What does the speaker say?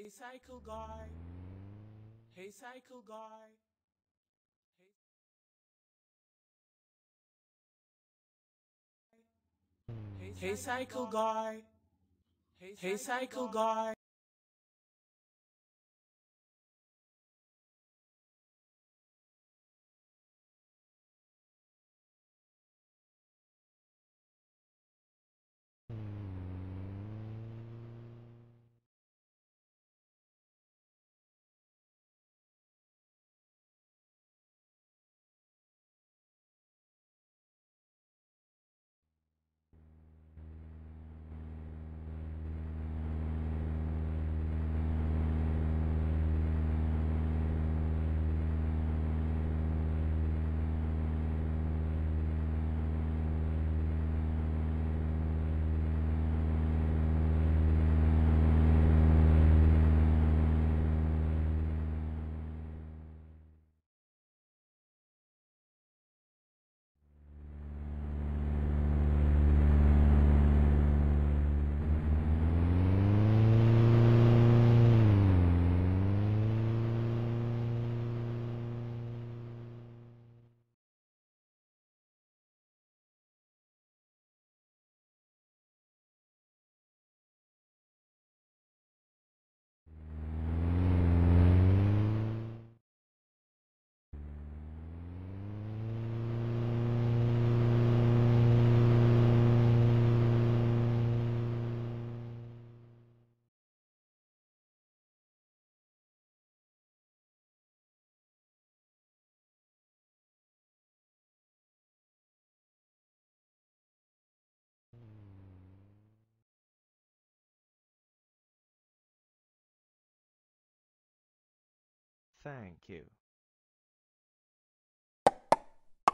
Hey cycle guy. Hey cycle guy. Hey, cycle guy. Hey cycle guy.